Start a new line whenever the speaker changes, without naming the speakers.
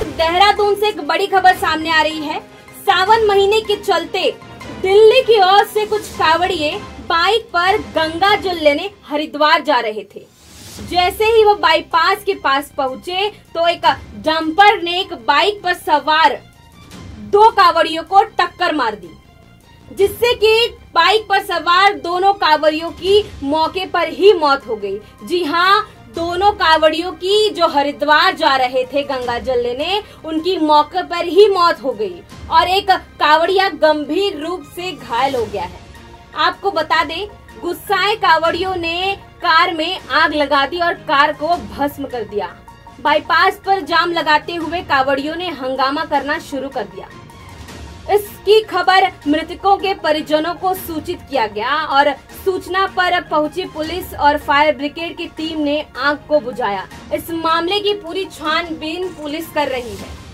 देहरादून से एक बड़ी खबर सामने आ रही है। सावन महीने के चलते दिल्ली की ओर से कुछ कावड़िए बाइक पर गंगा जल लेने हरिद्वार जा रहे थे। जैसे ही वो बाईपास के पास पहुँचे तो एक डंपर ने एक बाइक पर सवार दो कावड़ियों को टक्कर मार दी, जिससे कि बाइक पर सवार दोनों कावड़ियों की मौके पर ही मौत हो गई। जी हाँ दोनों कावड़ियों की जो हरिद्वार जा रहे थे गंगा जल लेने, उनकी मौके पर ही मौत हो गई और एक कावड़िया गंभीर रूप से घायल हो गया है। आपको बता दें, गुस्साए कावड़ियों ने कार में आग लगा दी और कार को भस्म कर दिया। बाईपास पर जाम लगाते हुए कावड़ियों ने हंगामा करना शुरू कर दिया। इसकी खबर मृतकों के परिजनों को सूचित किया गया और सूचना पर पहुँची पुलिस और फायर ब्रिगेड की टीम ने आग को बुझाया। इस मामले की पूरी छानबीन पुलिस कर रही है।